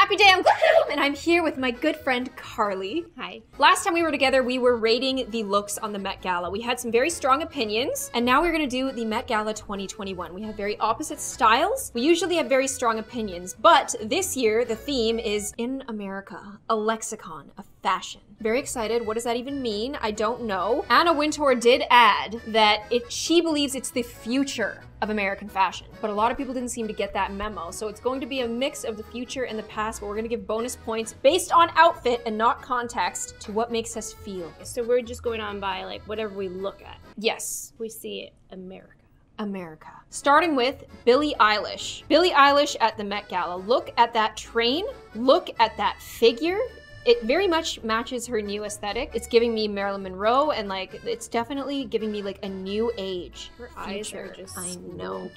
Happy day, I'm and I'm here with my good friend Carly. Hi. Last time we were together, we were rating the looks on the Met Gala. We had some very strong opinions, and now we're gonna do the Met Gala 2021. We have very opposite styles. We usually have very strong opinions, but this year the theme is In America, a lexicon of fashion. Very excited. What does that even mean? I don't know. Anna Wintour did add that it she believes it's the future of American fashion. But a lot of people didn't seem to get that memo. So it's going to be a mix of the future and the past, but we're gonna give bonus points based on outfit and not context to what makes us feel. So we're just going on by like whatever we look at. Yes, We see it, America. America. Starting with Billie Eilish. Billie Eilish at the Met Gala. Look at that train. Look at that figure. It very much matches her new aesthetic. It's giving me Marilyn Monroe and like it's definitely giving me like a new age. Her eyes are just I know.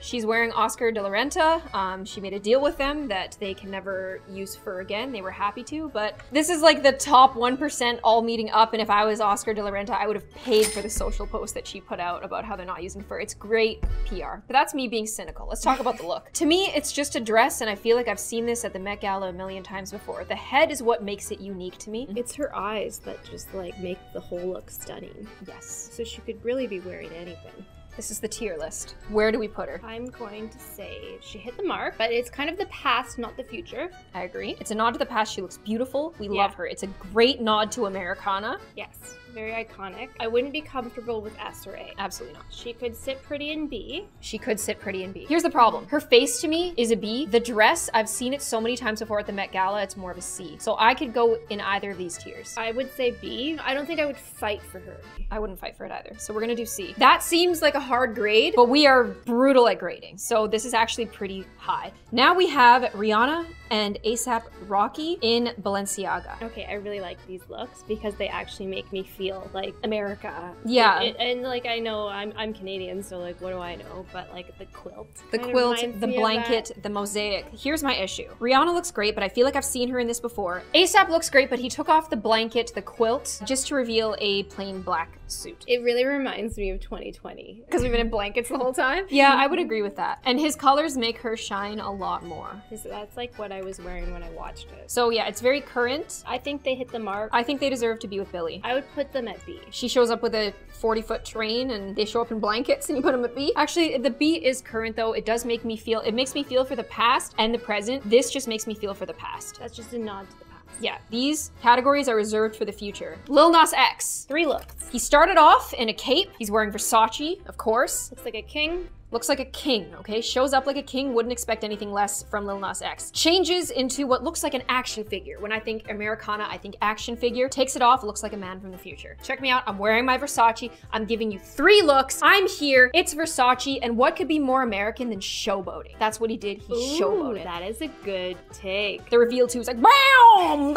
She's wearing Oscar de la Renta. Um, she made a deal with them that they can never use fur again. They were happy to, but this is like the top 1% all meeting up. And if I was Oscar de la Renta, I would have paid for the social post that she put out about how they're not using fur. It's great PR, but that's me being cynical. Let's talk about the look. To me, it's just a dress, and I feel like I've seen this at the Met Gala a million times before. The head is what makes it unique to me. It's her eyes that just like make the whole look stunning. Yes. So she could really be wearing anything. This is the tier list. Where do we put her? I'm going to say she hit the mark, but it's kind of the past, not the future. I agree. It's a nod to the past. She looks beautiful. We Yeah. love her. It's a great nod to Americana. Yes, very iconic. I wouldn't be comfortable with S or A. Absolutely not. She could sit pretty in B. She could sit pretty in B. Here's the problem. Her face to me is a B. The dress, I've seen it so many times before at the Met Gala, it's more of a C. So I could go in either of these tiers. I would say B. I don't think I would fight for her. I wouldn't fight for it either. So we're gonna do C. That seems like a hard grade, but we are brutal at grading. So this is actually pretty high. Now we have Rihanna and ASAP Rocky in Balenciaga. Okay, I really like these looks because they actually make me feel like America. Yeah. It- it- and like I know I'm I'm Canadian, so like what do I know? But like the quilt. The quilt, the blanket, the mosaic. Here's my issue. Rihanna looks great, but I feel like I've seen her in this before. ASAP looks great, but he took off the blanket, the quilt, just to reveal a plain black suit. It really reminds me of 2020. Because we've been in blankets the whole time? Yeah, I would agree with that. And his colors make her shine a lot more. that's like what I was wearing when I watched it. So yeah, it's very current. I think they hit the mark. I think they deserve to be with Billie. I would put them at B. She shows up with a 40 foot train and they show up in blankets and you put them at B. Actually, the B is current though. It does make me feel, it makes me feel for the past and the present. This just makes me feel for the past. That's just a nod to the past. Yeah, these categories are reserved for the future. Lil Nas X. Three looks. He started off in a cape. He's wearing Versace, of course. Looks like a king. Looks like a king, okay? Shows up like a king, wouldn't expect anything less from Lil Nas X. Changes into what looks like an action figure. When I think Americana, I think action figure. Takes it off, looks like a man from the future. Check me out, I'm wearing my Versace. I'm giving you three looks. I'm here, it's Versace, and what could be more American than showboating? That's what he did, he Ooh, showboated. that is a good take. The reveal too was like bow, bow,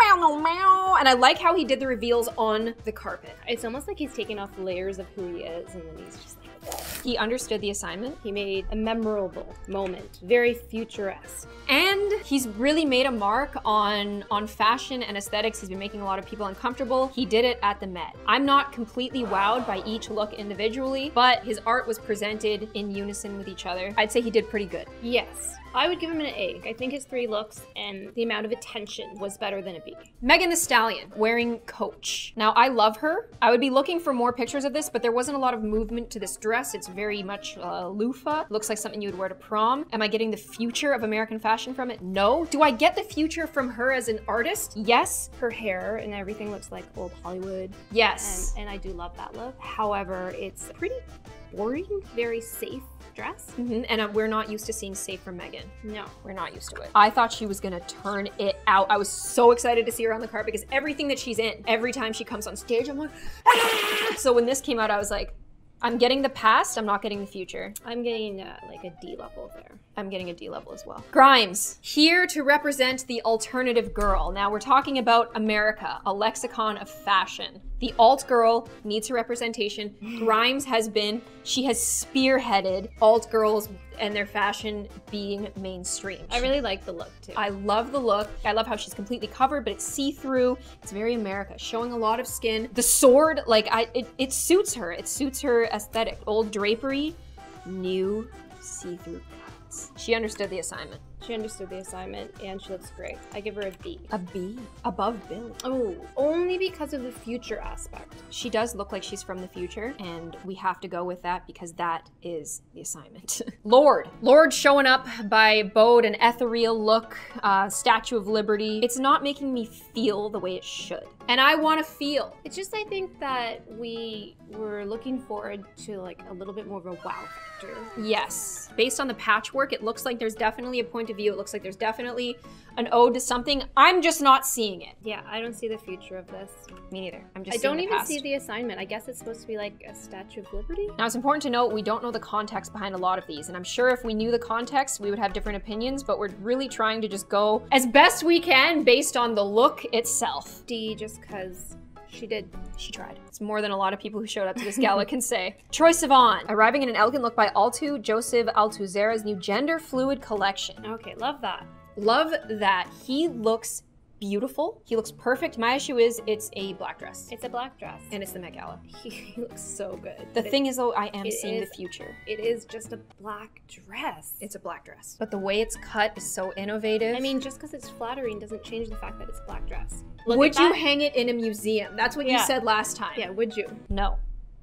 bow, bow. And I like how he did the reveals on the carpet. It's almost like he's taking off layers of who he is, and then he's just like. He understood the assignment. He made a memorable moment, very futuresque. And he's really made a mark on on fashion and aesthetics. He's been making a lot of people uncomfortable. He did it at the Met. I'm not completely wowed by each look individually, but his art was presented in unison with each other. I'd say he did pretty good. Yes, I would give him an A. I think his three looks and the amount of attention was better than a B. Megan Thee Stallion wearing Coach. Now, I love her. I would be looking for more pictures of this, but there wasn't a lot of movement to this dress. It's very much uh, loofah. Looks like something you would wear to prom. Am I getting the future of American fashion from it? No. Do I get the future from her as an artist? Yes. Her hair and everything looks like old Hollywood, and, Yes. and I do love that look. However, it's pretty boring, very safe dress. Mhm, And uh, we're not used to seeing safe from Megan. No. We're not used to it. I thought she was gonna turn it out. I was so excited to see her on the carpet because everything that she's in, every time she comes on stage, I'm like, "Ah!" so when this came out, I was like, I'm getting the past, I'm not getting the future. I'm getting uh, like a D level there. I'm getting a D level as well. Grimes, here to represent the alternative girl. Now we're talking about America, a lexicon of fashion. The alt girl needs her representation. Grimes has been, she has spearheaded alt girls and their fashion being mainstream. I really like the look too. I love the look. I love how she's completely covered, but it's see-through. It's very America, showing a lot of skin. The sword, like I, it, it suits her. It suits her aesthetic. Old drapery, new see-through cuts. She understood the assignment. She understood the assignment and she looks great. I give her a B. A B above Billie. Oh, only because of the future aspect. She does look like she's from the future, and we have to go with that because that is the assignment. Lorde. Lorde showing up by Bode, an ethereal look, uh, Statue of Liberty. It's not making me feel the way it should. And I want to feel. It's just I think that we were looking forward to like a little bit more of a wow factor. Yes. Based on the patchwork, it looks like there's definitely a point of view. It looks like there's definitely an ode to something. I'm just not seeing it. Yeah, I don't see the future of this. Me neither. I'm just I don't even past. see the assignment. I guess it's supposed to be like a Statue of Liberty. Now, it's important to note we don't know the context behind a lot of these, and I'm sure if we knew the context, we would have different opinions, but we're really trying to just go as best we can based on the look itself. D just because she did. She tried. It's more than a lot of people who showed up to this gala can say. Troye Sivan, arriving in an elegant look by Altu Joseph Altuzarra's new gender fluid collection. Okay, love that. Love that. He looks beautiful. He looks perfect. My issue is it's a black dress. It's a black dress. and it's the Met Gala. he looks so good. The But thing is, though, I am seeing is- the future. it is just a black dress. It's a black dress. But the way it's cut is so innovative. I mean, just because it's flattering doesn't change the fact that it's a black dress. Look would you hang it in a museum? That's what you said last time. Yeah, would you? No.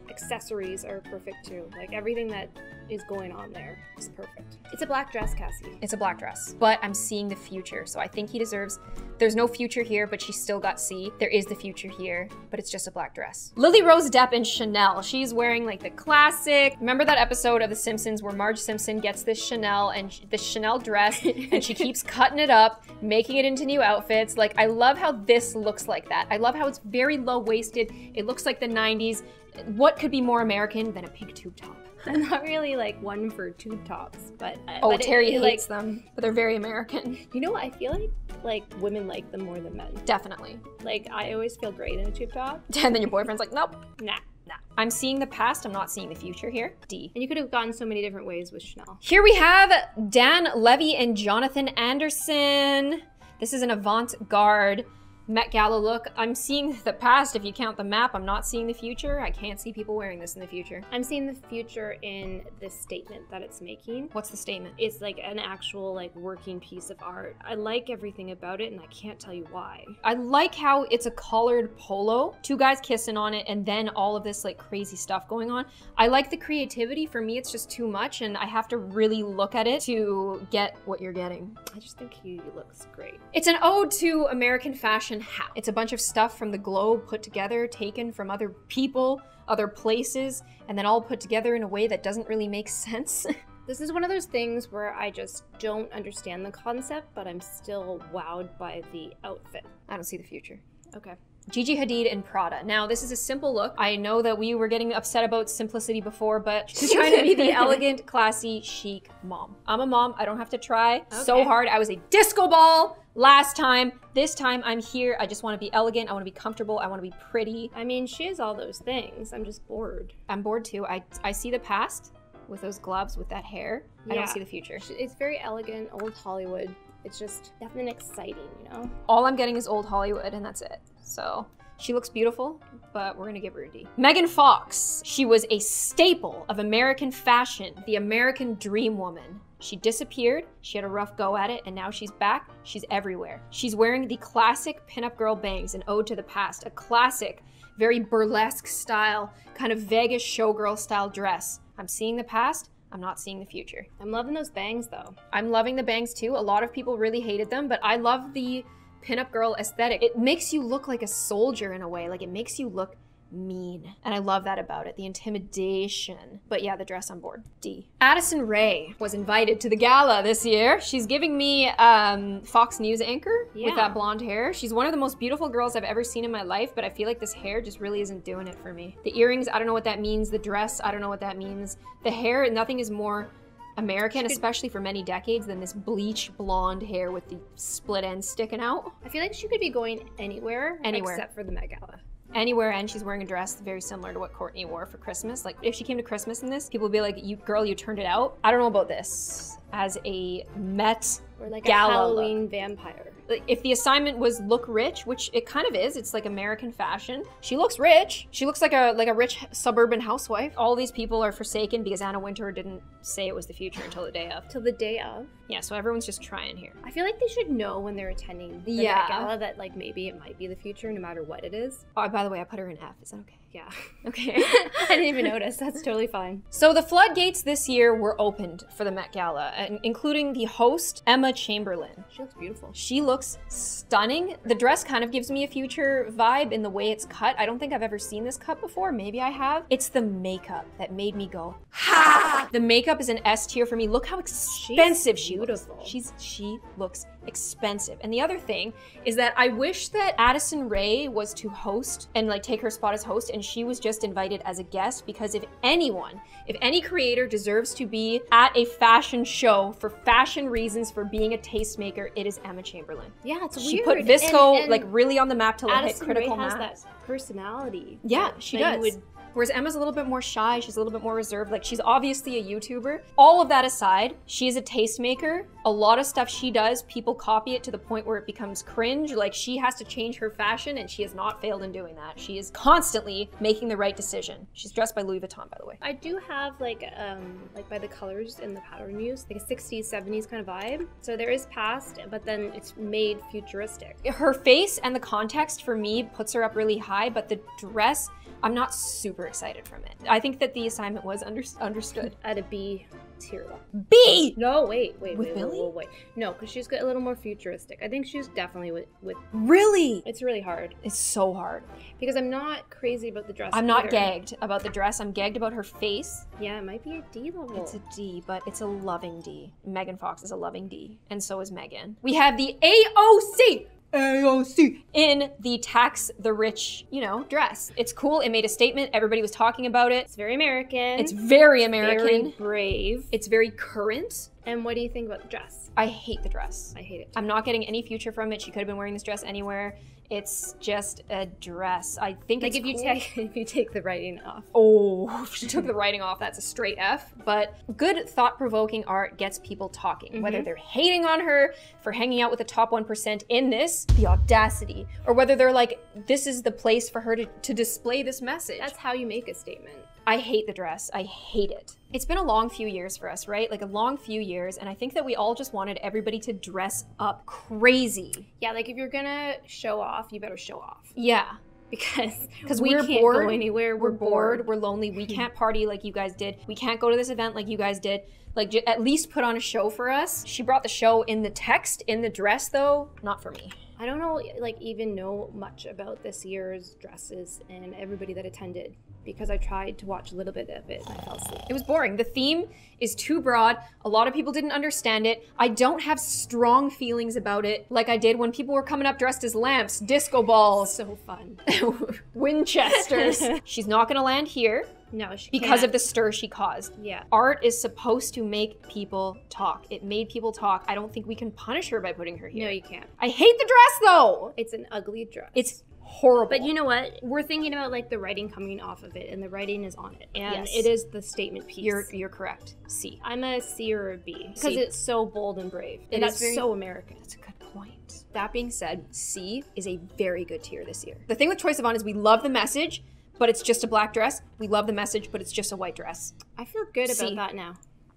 Accessories are perfect too. Like everything that is going on there is perfect. It's a black dress, Kassie. It's a black dress. But I'm seeing the future. So I think he deserves. There's no future here, but she still got C. There is the future here, but it's just a black dress. Lily Rose Depp in Chanel. She's wearing like the classic. Remember that episode of The Simpsons where Marge Simpson gets this Chanel and sh- this Chanel dress and she keeps cutting it up, making it into new outfits. Like, I love how this looks like that. I love how it's very low waisted. It looks like the 90s. What could be more American than a pink tube top? I'm not really like one for tube tops, but uh, Oh, but Terry it, hates like, them, but they're very American. You know what? I feel like like women like them more than men. Definitely. Like I always feel great in a tube top. And then your boyfriend's like, nope, Nah. nah. I'm seeing the past, I'm not seeing the future here. D. And you could have gone so many different ways with Chanel. Here we have Dan Levy and Jonathan Anderson. This is an avant garde Met Gala look. I'm seeing the past if you count the map. I'm not seeing the future. I can't see people wearing this in the future. I'm seeing the future in the statement that it's making. What's the statement? It's like an actual like working piece of art. I like everything about it and I can't tell you why. I like how it's a collared polo, two guys kissing on it, and then all of this like crazy stuff going on. I like the creativity. For me, it's just too much, and I have to really look at it to get what you're getting. I just think he looks great. It's an ode to American fashion how. It's a bunch of stuff from the globe put together, taken from other people, other places, and then all put together in a way that doesn't really make sense. This is one of those things where I just don't understand the concept, but I'm still wowed by the outfit. I don't see the future. Okay. Gigi Hadid and Prada. Now, this is a simple look. I know that we were getting upset about simplicity before, but she's trying to be the elegant, classy, chic mom. I'm a mom. I don't have to try so hard. I was a disco ball last time. This time I'm here. I just want to be elegant. I want to be comfortable. I want to be pretty. I mean, she is all those things. I'm just bored. I'm bored too. I, I see the past with those gloves, with that hair. I don't see the future. It's very elegant, old Hollywood. It's just nothing exciting, you know? All I'm getting is old Hollywood, and that's it. So she looks beautiful, but we're gonna give her a D. Megan Fox. She was a staple of American fashion, the American dream woman. She disappeared, she had a rough go at it, and now she's back. She's everywhere. She's wearing the classic pinup girl bangs, an ode to the past, a classic, very burlesque style, kind of Vegas showgirl style dress. I'm seeing the past, I'm not seeing the future. I'm loving those bangs though. I'm loving the bangs too. A lot of people really hated them, but I love the pinup girl aesthetic. It makes you look like a soldier in a way. Like it makes you look mean. And I love that about it. The intimidation. But yeah, the dress on board. D. Addison Rae was invited to the gala this year. She's giving me um, Fox News anchor Yeah. with that blonde hair. She's one of the most beautiful girls I've ever seen in my life, but I feel like this hair just really isn't doing it for me. The earrings, I don't know what that means. The dress, I don't know what that means. The hair, nothing is more American, could- especially for many decades, than this bleach blonde hair with the split ends sticking out. I feel like she could be going anywhere, Anywhere. except for the Met Gala. Anywhere, and she's wearing a dress very similar to what Courtney wore for Christmas. Like, if she came to Christmas in this, people would be like, "You girl, you turned it out." I don't know about this. as a Met Or like Gala a look. Halloween vampire. If the assignment was look rich, which it kind of is, it's like American fashion. She looks rich. She looks like a like a rich suburban housewife. All these people are forsaken because Anna Wintour didn't say it was the future until the day of. Till the day of. Yeah, so everyone's just trying here. I feel like they should know when they're attending the Yeah. Gala that like maybe it might be the future no matter what it is. Oh, by the way, I put her in F. Is that okay? Yeah. Okay. I didn't even notice. That's totally fine. So the floodgates this year were opened for the Met Gala, uh, including the host Emma Chamberlain. She looks beautiful. She looks stunning. The dress kind of gives me a future vibe in the way it's cut. I don't think I've ever seen this cut before. Maybe I have. It's the makeup that made me go, ha! The makeup is an S tier for me. Look how expensive she looks. beautiful. She's she looks expensive. And the other thing is that I wish that Addison Rae was to host and like take her spot as host and she was just invited as a guest because if anyone, if any creator deserves to be at a fashion show for fashion reasons for being a tastemaker, it is Emma Chamberlain. Yeah, it's She weird. She put Visco And- and like really on the map to like hit critical Rae has mass. that personality. Yeah, she does. would- Whereas Emma's a little bit more shy, she's a little bit more reserved. Like she's obviously a YouTuber. All of that aside, she's a tastemaker. A lot of stuff she does, people copy it to the point where it becomes cringe. Like she has to change her fashion and she has not failed in doing that. She is constantly making the right decision. She's dressed by Louis Vuitton, by the way. I do have like um like by the colors and the pattern used, like a 60s 70s kind of vibe. So there is past, but then it's made futuristic. Her face and the context for me puts her up really high, but the dress, I'm not super excited from it. I think that the assignment was under- understood. At a B tier level. B! No, wait, wait, With wait, Billie? wait, wait, wait. No, because she's got a little more futuristic. I think she's definitely with with. Really? It's really hard It's so hard. because I'm not crazy about the dress. I'm not either. gagged about the dress. I'm gagged about her face. Yeah, it might be a D level. It's a D, but it's a loving D. Megan Fox is a loving D, and so is Megan. We have the AOC. AOC in the tax the rich, you know, dress. It's cool. It made a statement. Everybody was talking about it. It's very American. It's very very American. brave. It's very current. And what do you think about the dress? I hate the dress. I hate it. I'm not getting any future from it. She could have been wearing this dress anywhere. It's just a dress. I think Like it's if you cool. take if you take the writing off. Oh, if she took the writing off. That's a straight F. But good thought provoking art gets people talking. Whether Mhm. they're hating on her for hanging out with the top 1% in this, the audacity, or whether they're like, this is the place for her to, to display this message. That's how you make a statement. I hate the dress. I hate it. It's been a long few years for us, right? Like a long few years. And I think that we all just wanted everybody to dress up crazy. Yeah, like if you're gonna show off, you better show off Yeah. Because we we're can't bored, go anywhere. we're We're, bored, bored. we're lonely, we hmm. can't party like you guys did. We can't go to this event like you guys did. Like, j- at least put on a show for us. She brought the show in the text, in the dress, though, not for me. I don't know, like even know much about this year's dresses and everybody that attended because I tried to watch a little bit of it and I fell asleep. It was boring. The theme is too broad. A lot of people didn't understand it. I don't have strong feelings about it like I did when people were coming up dressed as lamps, disco balls, So fun. Winchesters. She's not going to land here No, she because of can't. the stir she caused. yeah. Art is supposed to make people talk. It made people talk. I don't think we can punish her by putting her here. No, you can't. I hate the dress though. It's an ugly dress. It's horrible. But you know what? We're thinking about like the writing coming off of it, and the writing is on it, and Yes. it is the statement piece. you're you're correct. C. I'm a C or a B because it's so bold and brave, and is that's very- so American. That's a good point. That being said, C is a very good tier this year. The thing with Troye Sivan is we love the message, but it's just a black dress. We love the message, but it's just a white dress. I feel good C. about that now.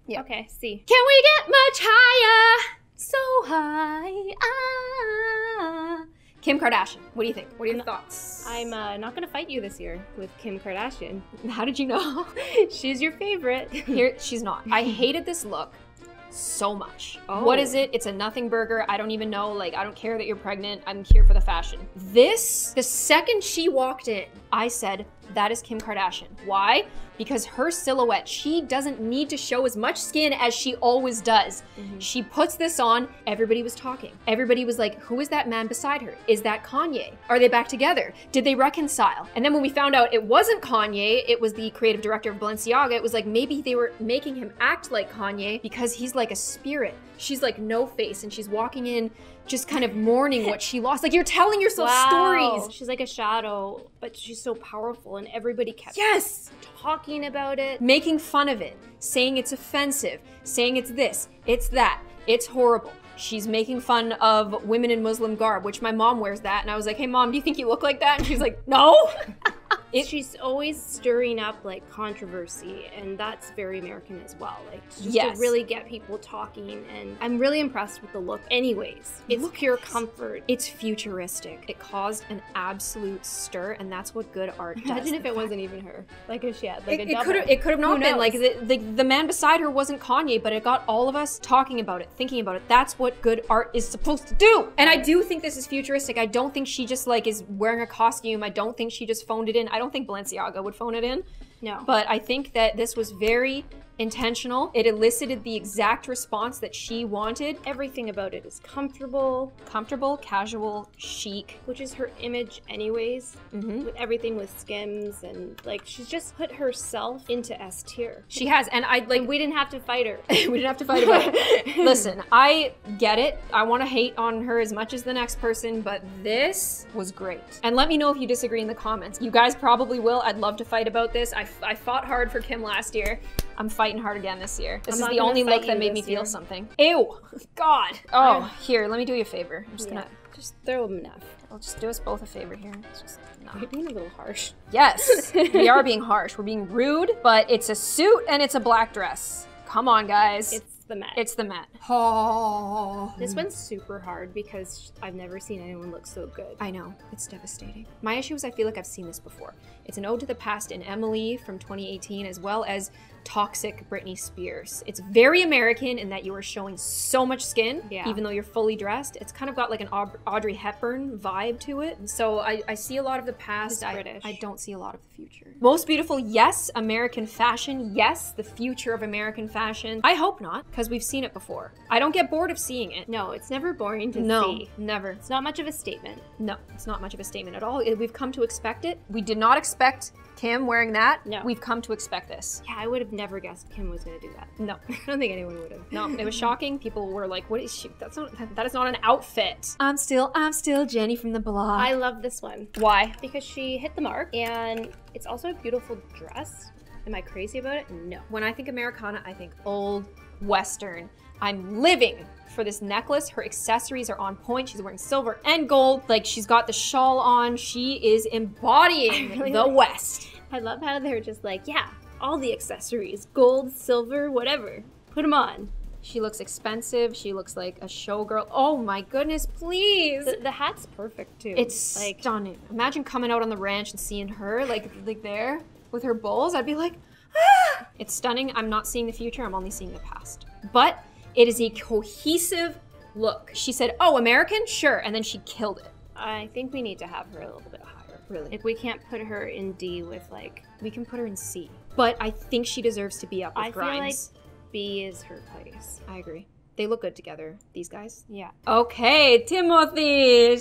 Yeah. Okay. C. Can we get much higher? So high. Ah. Kim Kardashian. What do you think? What are your thoughts? I'm uh, not gonna fight you this year with Kim Kardashian. How did you know? She's your favorite. Here, she's not. I hated this look so much. Oh. What is it? It's a nothing burger. I don't even know. Like, I don't care that you're pregnant. I'm here for the fashion. This, the second she walked in, I said, that is Kim Kardashian. Why? Because her silhouette, she doesn't need to show as much skin as she always does. Mm-hmm. She puts this on, everybody was talking. Everybody was like, who is that man beside her? Is that Kanye? Are they back together? Did they reconcile? And then when we found out it wasn't Kanye, it was the creative director of Balenciaga, it was like maybe they were making him act like Kanye because he's like a spirit. She's like no face and she's walking in just kind of mourning what she lost. Like you're telling yourself stories. She's like a shadow, but she's so powerful. and everybody kept Yes! talking about it. Making fun of it, saying it's offensive, saying it's this, it's that, it's horrible. She's making fun of women in Muslim garb, which my mom wears that. And I was like, hey, mom, do you think you look like that? And she's like, no. It- She's always stirring up like controversy, and that's very American as well. Like just Yes. to really get people talking. And I'm really impressed with the look. Anyways, it's Look pure comfort. It's futuristic. It caused an absolute stir, and that's what good art does. Imagine if it fact- wasn't even her. Like if she had like it, a double. could have it could have not been like the, the the man beside her wasn't Kanye, but it got all of us talking about it, thinking about it. That's what good art is supposed to do. And I do think this is futuristic. I don't think she just like is wearing a costume. I don't think she just phoned it in. I don't think Balenciaga would phone it in. no. But I think that this was very intentional. It elicited the exact response that she wanted. everything about it is comfortable, Comfortable, casual, chic. which is her image anyways. hmm With everything with skims and like she's just put herself into S tier. She has, and I like Like we didn't have to fight her. we didn't have to fight about it. Listen, I get it. I want to hate on her as much as the next person, but this was great. And let me know if you disagree in the comments. You guys probably will. I'd love to fight about this. I, I fought hard for Kim last year. I'm fighting hard again this year. This I'm is the only look that made me this feel something. Ew. God. Oh, here, let me do you a favor. I'm just Yeah. gonna, Just throw them enough. I'll just do us both a favor here. It's just, no. You're being a little harsh. Yes, we are being harsh. We're being rude, but it's a suit and it's a black dress. Come on, guys. It's the Met. It's the Met. Oh. this one's super hard because I've never seen anyone look so good. I know. It's devastating. My issue is I feel like I've seen this before. It's an ode to the past in Emily from 2018, as well as toxic Britney Spears. It's very American in that you are showing so much skin, Yeah. even though you're fully dressed. It's kind of got like an Aub- Audrey Hepburn vibe to it. So I, I see a lot of the past. I, British. I don't see a lot of the future. Most beautiful, yes. American fashion, yes. The future of American fashion. I hope not, because we've seen it before. I don't get bored of seeing it. No, it's never boring to No, see. never. It's not much of a statement. No, it's not much of a statement at all. We've come to expect it. We did not expect Kim wearing that. No. We've come to expect this. Yeah, I would have never guessed Kim was gonna do that. No. I don't think anyone would have. No, it was shocking. People were like, "What is she? That's not. That is not an outfit." I'm still, I'm still Jenny from the block. I love this one Why? because she hit the mark, and it's also a beautiful dress. Am I crazy about it? No. When I think Americana, I think old Western. I'm living for this necklace. Her accessories are on point. She's wearing silver and gold. Like she's got the shawl on. She is embodying really the like- West. I love how they're just like, yeah, all the accessories, gold, silver, whatever. Put them on. She looks expensive. She looks like a showgirl. Oh my goodness, please. The, the hat's perfect too. It's like stunning. Imagine coming out on the ranch and seeing her like like there with her bowls. I'd be like, ah! It's stunning. I'm not seeing the future. I'm only seeing the past. But it is a cohesive look. She said, "Oh, American, sure," and then she killed it. I think we need to have her a little bit higher. Really, Like we can't put her in D with like we can put her in C. But I think she deserves to be up with I feel like Grimes. B is her place. I agree. They look good together. These guys. Yeah. Okay, Timothée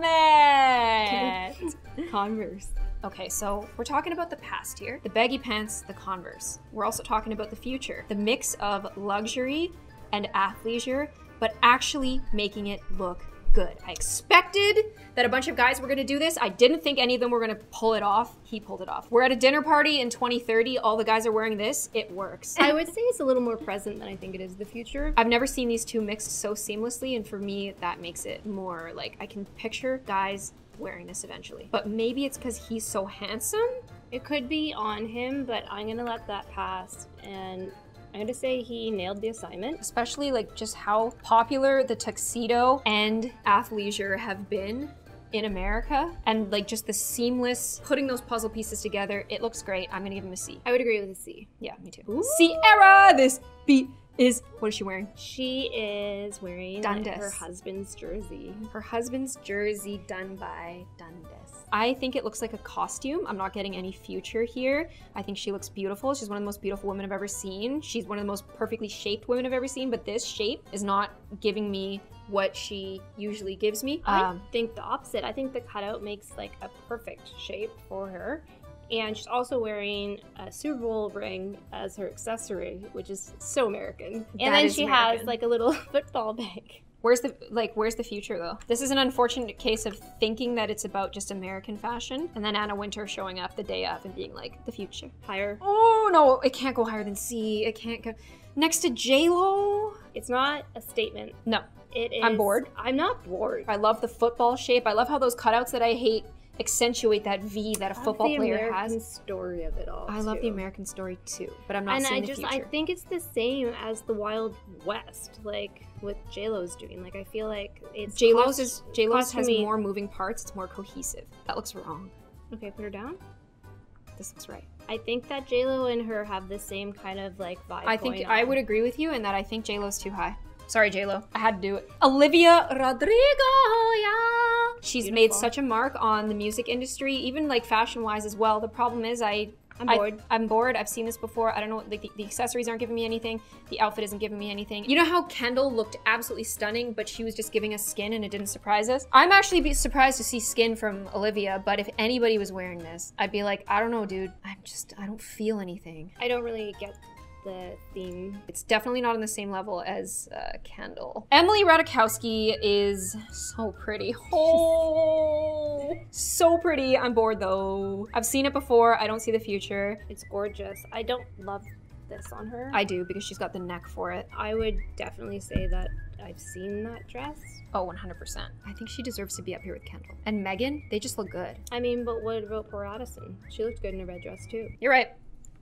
Chalamet. Converse. Okay, so we're talking about the past here the baggy pants, the Converse. We're also talking about the future the mix of luxury and athleisure, but actually making it look good. I expected that a bunch of guys were gonna do this. I didn't think any of them were gonna pull it off. He pulled it off. We're at a dinner party in 2030, all the guys are wearing this. It works. I would say it's a little more present than I think it is the future. I've never seen these two mixed so seamlessly, and for me, that makes it more like I can picture guys wearing this eventually. But maybe it's because he's so handsome. It could be on him, but I'm gonna let that pass. And I'm gonna say he nailed the assignment. especially like just how popular the tuxedo and athleisure have been in America and like just the seamless putting those puzzle pieces together. It looks great. I'm gonna give him a C. I would agree with a C. Yeah, me too. Ooh. Ciara, this beat is what is she wearing? She is wearing Dundas. her husband's jersey. Her husband's jersey done by Dundas. I think it looks like a costume. I'm not getting any future here. I think she looks beautiful. She's one of the most beautiful women I've ever seen. She's one of the most perfectly shaped women I've ever seen, but this shape is not giving me what she usually gives me. Um, I think the opposite. I think the cutout makes like a perfect shape for her. And she's also wearing a Super Bowl ring as her accessory, which is so American. That And then is she American. has like a little football bag. Where's the like? Where's the future though? This is an unfortunate case of thinking that it's about just American fashion, and then Anna Wintour showing up the day of and being like the future. Higher. Oh no, it can't go higher than C. It can't go next to J Lo. It's not a statement. No, It is. I'm bored. I'm not bored. I love the football shape. I love how those cutouts that I hate accentuate that V that a I love football the player American has. story of it all. I love the. American story too, but I'm not and seeing I the just. I think it's the same as the Wild West, like what J Lo's doing. Like I feel like it's J Lo's is J Lo's has costumey- more moving parts. It's more cohesive. That looks wrong. Okay, put her down. This looks right. I think that J Lo and her have the same kind of like vibe. I think I would agree with you in that I think J Lo's too high. Sorry, J Lo. I had to do it. Olivia Rodrigo, yeah. She's made such a mark on the music industry, even like fashion wise as well. The problem is I. I'm I- bored. I'm bored. I've seen this before. I don't know. Like the, the accessories aren't giving me anything. The outfit isn't giving me anything. You know how Kendall looked absolutely stunning, but she was just giving us skin and it didn't surprise us. I'm actually be surprised to see skin from Olivia. But if anybody was wearing this, I'd be like, I don't know, dude. I'm just. I don't feel anything. I don't really get the theme. It's definitely not on the same level as uh, Kendall. Emily Ratajkowski is so pretty. Oh, so pretty. I'm bored though. I've seen it before. I don't see the future. It's gorgeous. I don't love this on her. I do because she's got the neck for it. I would definitely say that I've seen that dress. Oh, 100%. I think she deserves to be up here with Kendall. And Megan, they just look good. I mean, but what about poor Addison? She looked good in a red dress too. You're right.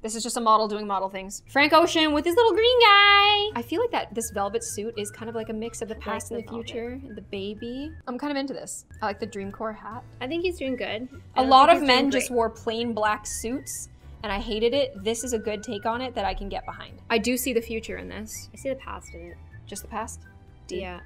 This is just a model doing model things. Frank Ocean with his little green guy. I feel like that this velvet suit is kind of like a mix of the past like and the the future. The baby. I'm kind of into this. I like the Dreamcore hat. I think he's doing good. A I don't lot of men just wore plain black suits and I hated it. This is a good take on it that I can get behind. I do see the future in this. I see the past in it. Just the past. D. Yeah.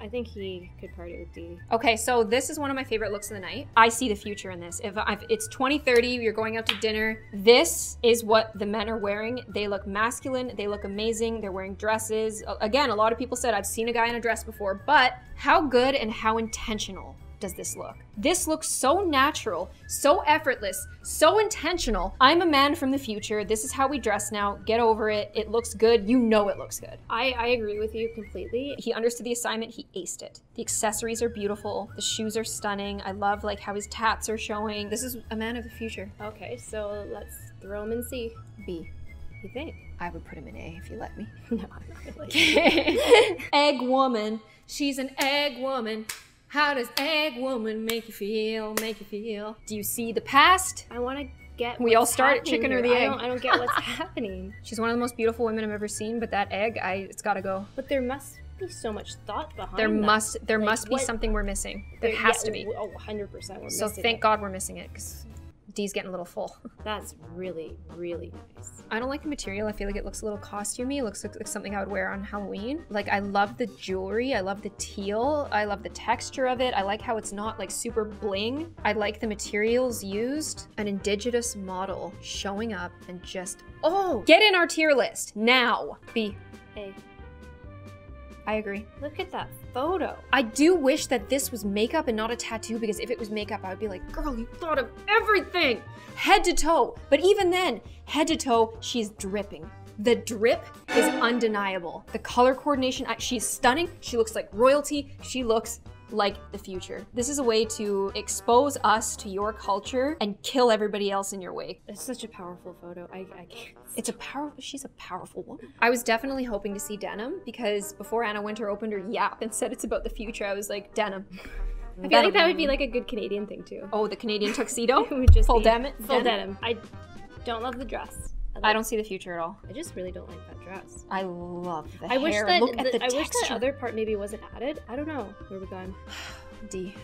I think he could party with D. Okay, so this is one of my favorite looks of the night. I see the future in this. If, if it's 2030, you're going out to dinner, this is what the men are wearing. They look masculine, they look amazing, they're wearing dresses. Again, a lot of people said I've seen a guy in a dress before, but how good and how intentional does this look? This looks so natural, so effortless, so intentional. I'm a man from the future. This is how we dress now. Get over it. It looks good. You know it looks good. I, I agree with you completely. He understood the assignment. He aced it. The accessories are beautiful. The shoes are stunning. I love like how his tats are showing. This is a man of the future. Okay, so let's throw him and see. B. You think? I would put him in A if you let me. No, I'm not really. egg woman. She's an egg woman. How does egg woman make you feel? Make you feel? Do you see the past? I want to get. We all start chicken or the I egg. don't, I don't get what's happening. She's one of the most beautiful women I've ever seen, but that egg, I it's gotta go. But there must be so much thought behind. There that. must there Like, must be what- something we're missing. There There- has yeah, to be. Oh, 100 percent. We're So missing thank it. God we're missing it because D's getting a little full. That's really, really nice. I don't like the material. I feel like it looks a little costumey. It looks like, like something I would wear on Halloween. Like I love the jewelry. I love the teal. I love the texture of it. I like how it's not like super bling. I like the materials used. An indigenous model showing up and just oh, get in our tier list now. B. Hey, I agree. look at that photo. I do wish that this was makeup and not a tattoo because if it was makeup, I would be like, girl, you thought of everything, head to toe. But even then, head to toe, she's dripping. The drip is undeniable. The color coordination, she's stunning. She looks like royalty. She looks like the future. This is a way to expose us to your culture and kill everybody else in your wake. It's such a powerful photo. I, I can't. It's a powerful, She's a powerful woman. I was definitely hoping to see denim because before Anna Wintour opened her yap and said it's about the future, I was like denim. I feel like that would be like a good Canadian thing too. oh the Canadian tuxedo. It would just Full be denim- Full denim? denim. I don't love the dress. I don't see the future at all. I just really don't like that dress. I love the I hair. wish that Look at the- the I wish that other part maybe wasn't added. I don't know where we're going. D.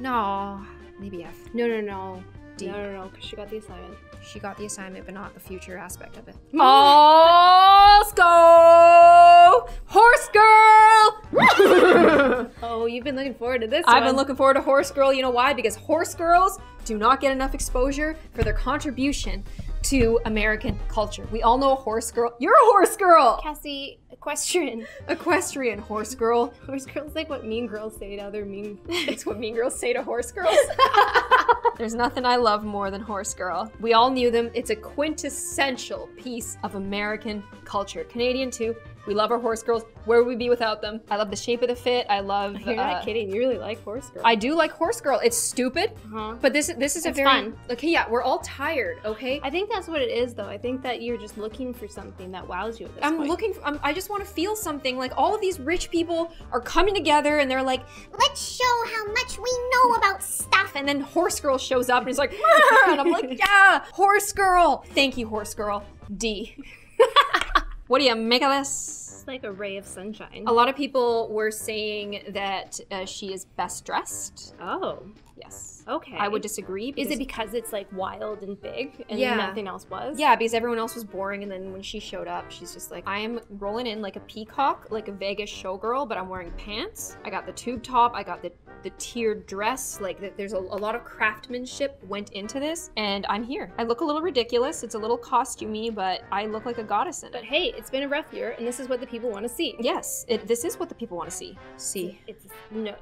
No, maybe F. No, no, no. D. No, no, no. Because she got the assignment. She got the assignment, but not the future aspect of it. Oh, go! Horse girl! Oh, you've been looking forward to this. I've one. been looking forward to Horse Girl. You know why? Because horse girls do not get enough exposure for their contribution to American culture. We all know a horse girl. You're a horse girl! Kassie, equestrian. Equestrian horse girl. Horse girls like what mean girls say to other mean. It's what mean girls say to horse girls. There's nothing I love more than Horse Girl. We all knew them. It's a quintessential piece of American culture. Canadian too, We love our horse girls. Where would we be without them? I love the shape of the fit. I love. You're uh, not kidding. You really like horse girl. I do like horse girl. It's stupid, huh? but this this is a It's very fun. okay. Yeah, we're all tired. Okay, I think that's what it is, though. I think that you're just looking for something that wows you at this I'm point. looking. For, I'm, I just want to feel something. Like all of these rich people are coming together, and they're like, Let's show how much we know about stuff. and then horse girl shows up, and he's like, and I'm like, yeah, horse girl. Thank you, horse girl. D. what do you make of this? It's like a ray of sunshine. A lot of people were saying that uh, she is best dressed. Oh, Yes. okay. I would disagree. Is it because it's like wild and big and Yeah. nothing else was? Yeah, because everyone else was boring, and then when she showed up, she's just like, I am rolling in like a peacock, like a Vegas showgirl, but I'm wearing pants. I got the tube top, I got the the tiered dress. Like, th- there's a, a lot of craftsmanship went into this, and I'm here. I look a little ridiculous. It's a little costumey, but I look like a goddess in But hey, it's been a rough year, and this is what the people want to see. Yes, it, this is what the people want to see. See. It's no,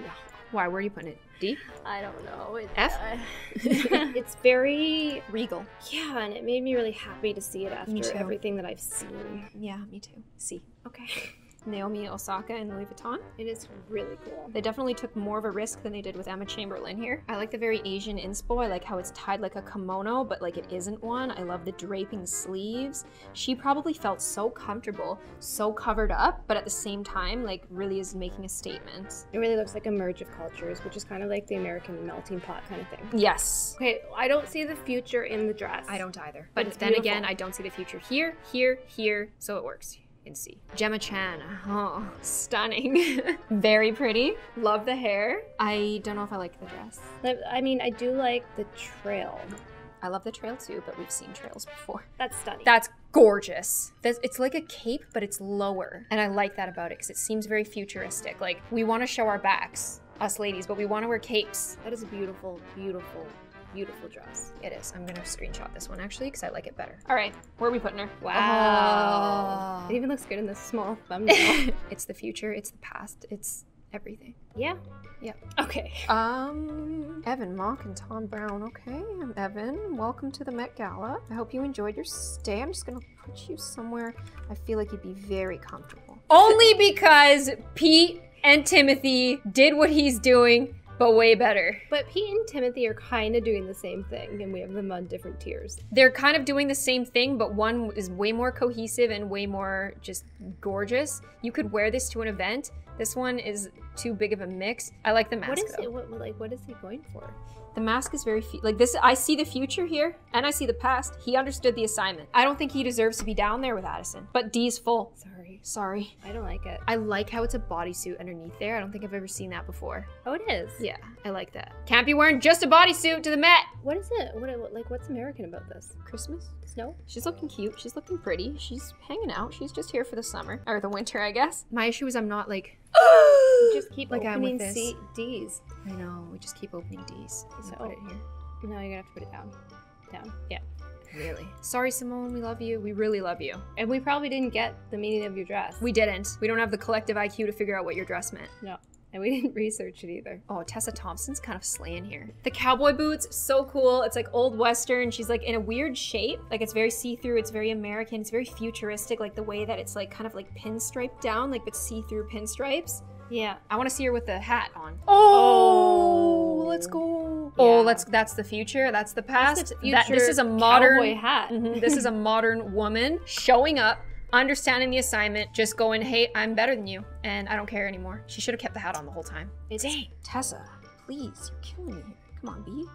Yeah. Why? Where are you putting it? D? I don't know. It, F? uh, it's very Regal. yeah, and it made me really happy to see it after everything that I've seen. Yeah, me too. C. Okay, Naomi Osaka and Louis Vuitton. it is really cool. They definitely took more of a risk than they did with Emma Chamberlain here. I like the very Asian inspo. I like how it's tied like a kimono, but like it isn't one. I love the draping sleeves. She probably felt so comfortable, so covered up, but at the same time, like really is making a statement. It really looks like a merge of cultures, which is kind of like the American melting pot kind of thing. Yes. Okay, I don't see the future in the dress. I don't either. But But then beautiful. again, I don't see the future here, here, here, so it works. In C. Gemma Chan. Oh, stunning. Very pretty. Love the hair. I don't know if I like the dress. I mean, I do like the trail. I love the trail too, but we've seen trails before. That's stunning. That's gorgeous. That's, it's like a cape, but it's lower. And I like that about it because it seems very futuristic. Like, we want to show our backs, us ladies, but we want to wear capes. that is a beautiful, beautiful, beautiful dress. It is. I'm going to screenshot this one actually because I like it better. All right, where are we putting her? Wow. Oh. It even looks good in this small thumbnail. it's the future, it's the past, it's everything. yeah. Yeah. Okay. Um, Evan Mock and Thom Browne. Okay, I'm Evan. Welcome to the Met Gala. I hope you enjoyed your stay. I'm just gonna put you somewhere I feel like you'd be very comfortable. Only because Pete and Timothée did what he's doing, but way better. But Pete and Timothée are kind of doing the same thing, and we have them on different tiers. They're kind of doing the same thing, but one is way more cohesive and way more just gorgeous. You could wear this to an event. This one is too big of a mix. I like the mask. what is though. it? What, like, what is he going for? The mask is very like this. I see the future here, and I see the past. He understood the assignment. I don't think he deserves to be down there with Addison. But D's full. Sorry, Sorry. I don't like it. I like how it's a bodysuit underneath there. I don't think I've ever seen that before. Oh, it is. Yeah, I like that. Can't be wearing just a bodysuit to the Met. What is it? What, like? What's American about this? Christmas. Snow? She's looking cute. She's looking pretty. She's hanging out. She's just here for the summer or the winter, I guess. My issue is I'm not like. Just keep Like I'm opening with this. C- D's. I know. We just keep opening D's. So- put it here. No, you're gonna have to put it down. Down. Yeah. Really. Sorry, Simone. We love you. We really love you. And we probably didn't get the meaning of your dress. We didn't. We don't have the collective IQ to figure out what your dress meant. no, and we didn't research it either. Oh, Tessa Thompson's kind of slaying here. The cowboy boots, so cool. It's like old western. She's like in a weird shape. Like it's very see-through. It's very American. It's very futuristic. Like the way that it's like kind of like pinstripe down, like but see-through pinstripes. Yeah. I want to see her with the hat on. Oh, let's go. Yeah. Oh, let's. That's the future. That's the past. That's the That- this is a modern. cowboy hat. Mhm, this is a modern woman showing up, understanding the assignment, just going, "Hey, I'm better than you, and I don't care anymore." She should have kept the hat on the whole time. It's Dang, Tessa, please, you're killing me here. Come on, B.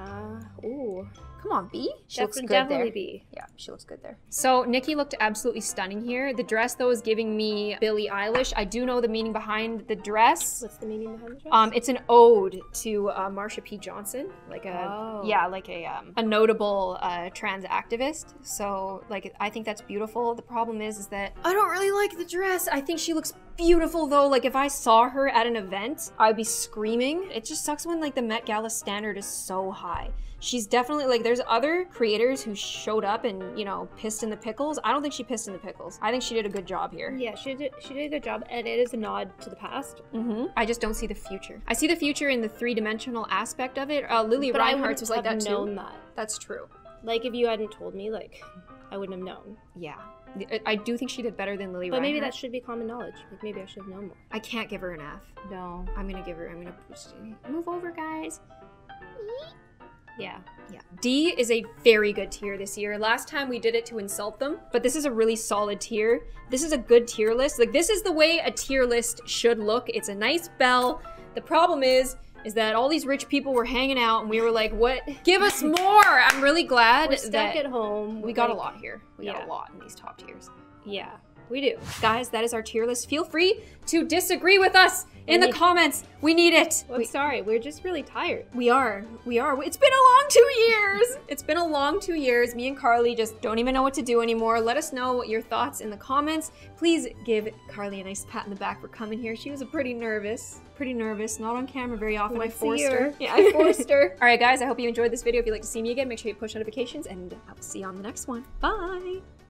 uh ooh. Come on, B. She looks good definitely there. be. Yeah, she looks good there. So Nikki looked absolutely stunning here. The dress though is giving me Billie Eilish. I do know the meaning behind the dress. What's the meaning behind the dress? Um, it's an ode to uh, Marsha P. Johnson, like a Oh. yeah, like a um, a notable uh, trans activist. So like I think that's beautiful. The problem is is that I don't really like the dress. I think she looks beautiful though. Like if I saw her at an event, I'd be screaming. It just sucks when like the Met Gala standard is so high. She's definitely like there's other creators who showed up and you know pissed in the pickles. I don't think she pissed in the pickles. I think she did a good job here. yeah, she did. She did a good job, and it is a nod to the past. hmm I just don't see the future. I see the future in the three-dimensional aspect of it. Uh, Lili but I Reinhart wouldn't was like that known too. that. That's true. Like if you hadn't told me, like I wouldn't have known. Yeah. I- do think she did better than Lili But maybe that should be common knowledge. Like maybe I should have known more. I can't give her an F. No. I'm gonna give her. I'm gonna push. Move over, guys. Yeah. Yeah. D is a very good tier this year. Last time we did it to insult them, but this is a really solid tier. This is a good tier list. Like this is the way a tier list should look. It's a nice bell. The problem is is that all these rich people were hanging out and we were like, "What? Give us more." I'm really glad We're stuck that at home. we got a lot here. We got a lot in these top tiers. Yeah, we do. Guys, that is our tier list. Feel free to disagree with us in the comments. We need it. Well, We- sorry, we're just really tired. We are. We are. It's been a long two years. It's been a long two years. Me and Carly just don't even know what to do anymore. Let us know what your thoughts in the comments. Please give Carly a nice pat in the back for coming here. She was a pretty nervous. Pretty nervous. Not on camera very often. I forced her. year. Yeah, I forced her. All right, guys. I hope you enjoyed this video. If you'd like to see me again, make sure you push notifications, and I will see you on the next one. Bye.